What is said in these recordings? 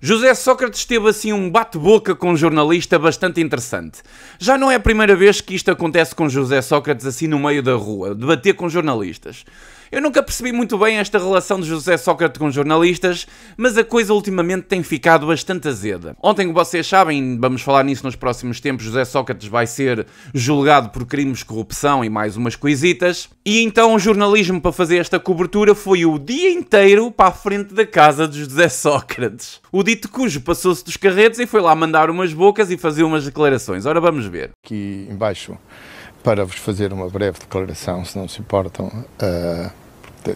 José Sócrates teve assim um bate-boca com um jornalista bastante interessante. Já não é a primeira vez que isto acontece com José Sócrates assim no meio da rua, debater com jornalistas. Eu nunca percebi muito bem esta relação de José Sócrates com jornalistas, mas a coisa ultimamente tem ficado bastante azeda. Ontem, como vocês sabem, vamos falar nisso nos próximos tempos, José Sócrates vai ser julgado por crimes de corrupção e mais umas coisitas. E então o jornalismo para fazer esta cobertura foi o dia inteiro para a frente da casa de José Sócrates. O dito cujo passou-se dos carretos e foi lá mandar umas bocas e fazer umas declarações. Ora, vamos ver. Aqui embaixo para vos fazer uma breve declaração, se não se importam. Uh,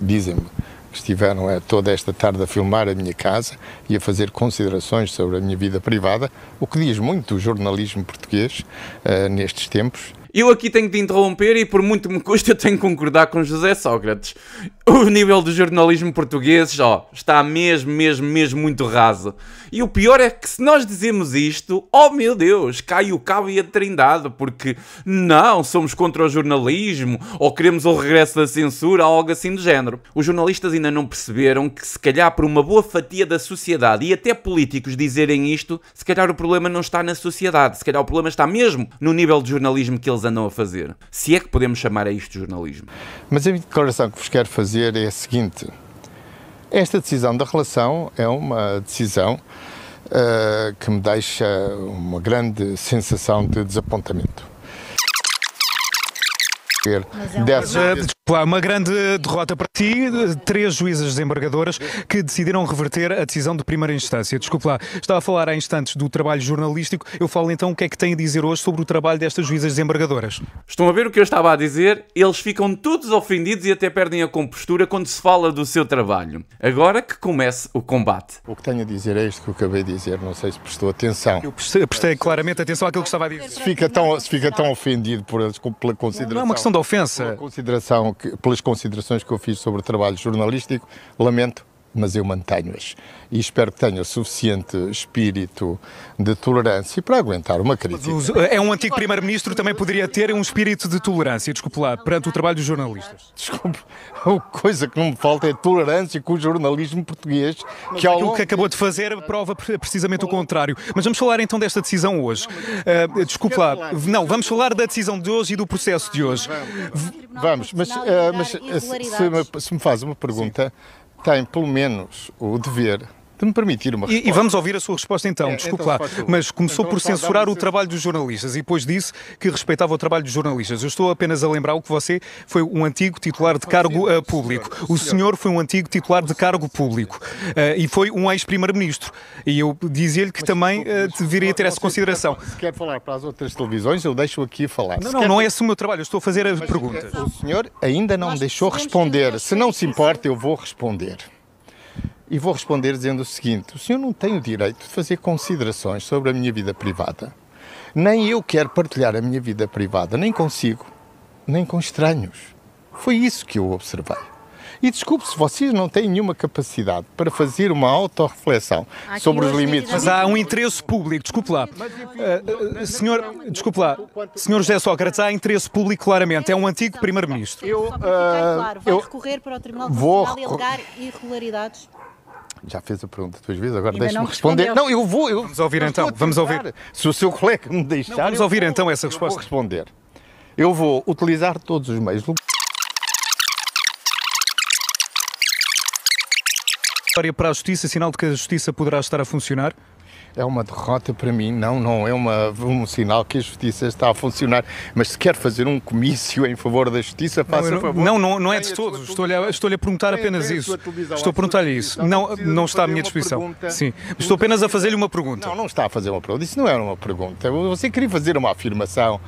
Dizem-me que estiveram uh, toda esta tarde a filmar a minha casa e a fazer considerações sobre a minha vida privada, o que diz muito do jornalismo português uh, nestes tempos. Eu aqui tenho de interromper e por muito me custa tenho de concordar com José Sócrates. O nível do jornalismo português, ó, está mesmo, mesmo, mesmo muito raso. E o pior é que se nós dizemos isto, oh meu Deus, cai o cabo e a trindade, porque não, somos contra o jornalismo, ou queremos o regresso da censura, algo assim do género. Os jornalistas ainda não perceberam que se calhar por uma boa fatia da sociedade e até políticos dizerem isto, se calhar o problema não está na sociedade, se calhar o problema está mesmo no nível de jornalismo que eles andam a fazer. Se é que podemos chamar a isto de jornalismo. Mas a declaração que vos quero fazer é a seguinte. Esta decisão da relação é uma decisão uh, que me deixa uma grande sensação de desapontamento. Mas é dessa, uma grande derrota para ti, três juízas desembargadoras que decidiram reverter a decisão de primeira instância. Desculpe lá, estava a falar há instantes do trabalho jornalístico, eu falo então o que é que tem a dizer hoje sobre o trabalho destas juízas desembargadoras. Estão a ver o que eu estava a dizer? Eles ficam todos ofendidos e até perdem a compostura quando se fala do seu trabalho. Agora que comece o combate. O que tenho a dizer é isto que eu acabei de dizer, não sei se prestou atenção. Eu prestei, prestei claramente atenção àquilo que estava a dizer. Se fica tão, se fica tão ofendido por, pela consideração... Não é uma questão de ofensa. Consideração que, pelas considerações que eu fiz sobre o trabalho jornalístico, lamento, mas eu mantenho-as. E espero que tenha suficiente espírito de tolerância para aguentar uma crítica. É um antigo primeiro-ministro, também poderia ter um espírito de tolerância, desculpe lá, perante o trabalho dos jornalistas. Desculpe, a coisa que não me falta é tolerância com o jornalismo português. Que ao que acabou de fazer prova precisamente o contrário. Mas vamos falar então desta decisão hoje. Uh, desculpe lá, não, vamos falar da decisão de hoje e do processo de hoje. Vamos, mas, uh, mas se, me, se me faz uma pergunta, tem pelo menos o dever de me permitir uma resposta. E, e, vamos ouvir a sua resposta então, é, desculpe então, lá. Mas começou então, por censurar o trabalho dos jornalistas e depois disse que respeitava o trabalho dos jornalistas. Eu estou apenas a lembrar o que você foi um antigo titular de cargo uh, público. O senhor foi um antigo titular de cargo público uh, e foi um ex-primeiro-ministro. E eu dizia-lhe que também uh, deveria ter essa consideração. Se quer falar para as outras televisões, eu deixo aqui falar. Não, não, não é esse o meu trabalho, eu estou a fazer a pergunta. O senhor ainda não me deixou responder. Se não se importa, eu vou responder. E vou responder dizendo o seguinte: o senhor não tem o direito de fazer considerações sobre a minha vida privada. Nem eu quero partilhar a minha vida privada, nem consigo, nem com estranhos. Foi isso que eu observei. E desculpe se vocês não têm nenhuma capacidade para fazer uma autorreflexão sobre os limites. Mas há um interesse público, desculpe lá. Uh, uh, senhor, desculpe lá. Senhor José Sócrates, há interesse público claramente. É um antigo primeiro-ministro. Eu, uh, claro, vai eu recorrer para o Tribunal Constitucional e alegar irregularidades? Já fez a pergunta duas vezes, agora deixe-me responder. Não, eu vou. Eu, vamos ouvir então, vamos ouvir. Se o seu colega me deixar. Não, vamos ouvir vou, então essa resposta. Vou responder. Eu vou utilizar todos os meios. Para a justiça, sinal de que a justiça poderá estar a funcionar? É uma derrota para mim, não, não é uma, um sinal que a justiça está a funcionar. Mas se quer fazer um comício em favor da justiça, faça não, favor. Não, não, não é de todos. Estou-lhe a, estou a perguntar apenas isso. Estou a perguntar-lhe isso. Não, não está à minha disposição. Sim. Estou apenas a fazer-lhe uma pergunta. Não, não está a fazer uma pergunta. Isso não era uma pergunta. Você queria fazer uma afirmação.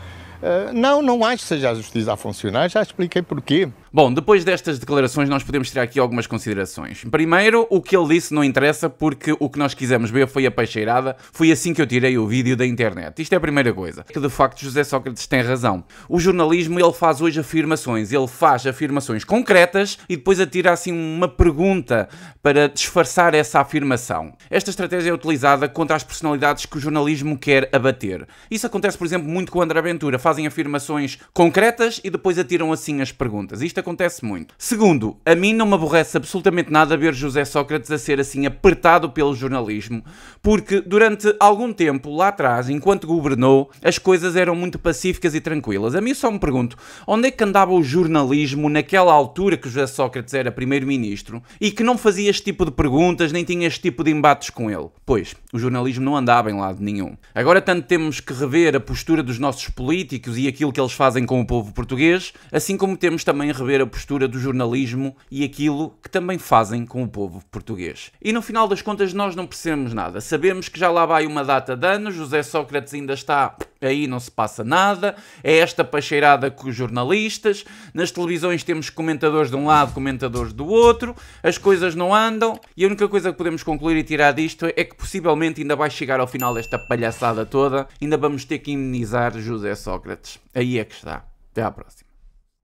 Uh, não, não acho que seja a justiça a funcionar. Já expliquei porquê. Bom, depois destas declarações nós podemos tirar aqui algumas considerações. Primeiro, o que ele disse não interessa porque o que nós quisemos ver foi a peixeirada. Foi assim que eu tirei o vídeo da internet. Isto é a primeira coisa. Que de facto José Sócrates tem razão. O jornalismo ele faz hoje afirmações. Ele faz afirmações concretas e depois atira assim uma pergunta para disfarçar essa afirmação. Esta estratégia é utilizada contra as personalidades que o jornalismo quer abater. Isso acontece, por exemplo, muito com André Ventura. Fazem afirmações concretas e depois atiram assim as perguntas. Isto acontece muito. Segundo, a mim não me aborrece absolutamente nada ver José Sócrates a ser assim apertado pelo jornalismo, porque durante algum tempo, lá atrás, enquanto governou, as coisas eram muito pacíficas e tranquilas. A mim só me pergunto, onde é que andava o jornalismo naquela altura que José Sócrates era primeiro-ministro e que não fazia este tipo de perguntas, nem tinha este tipo de embates com ele? Pois, o jornalismo não andava em lado nenhum. Agora tanto temos que rever a postura dos nossos políticos e aquilo que eles fazem com o povo português, assim como temos também a rever a postura do jornalismo e aquilo que também fazem com o povo português. E no final das contas nós não percebemos nada. Sabemos que já lá vai uma data de anos, José Sócrates ainda está aí não se passa nada, é esta pacheirada com os jornalistas, nas televisões temos comentadores de um lado, comentadores do outro, as coisas não andam, e a única coisa que podemos concluir e tirar disto é que possivelmente ainda vai chegar ao final desta palhaçada toda, ainda vamos ter que imunizar José Sócrates. Aí é que está. Até à próxima.